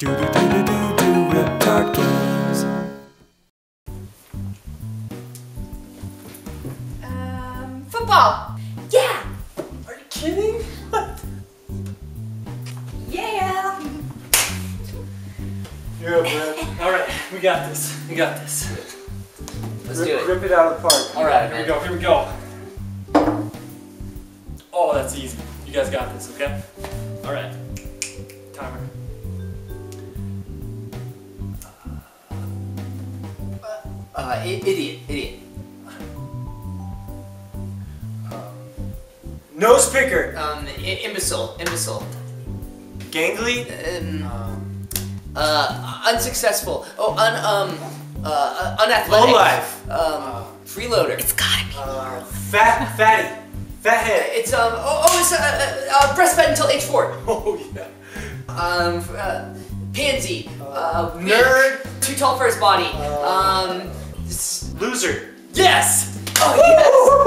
Do do do do do do RipTard Games. Um, football. Yeah. Are you kidding? Yeah. You're up, Brett. All right, we got this. We got this. Let's rip, do it. Rip it out of the park. All right, here man. we go. Here we go. Oh, that's easy. You guys got this, okay? All right. Timer. Uh, i- idiot, idiot. Nose picker. Um, i- imbecile, imbecile. Gangly. Um, Um, uh, unsuccessful. Oh, un, um, uh, uh, unathletic. low life. Um, freeloader. It's gotta be. Uh, fat, fatty, fathead. It's, um, oh, oh it's, uh, uh, uh, breastfed until age four. Oh yeah. Um, uh, pansy. Uh, weak, nerd. Too tall for his body. Uh, Um, Loser. yes! Oh, yes!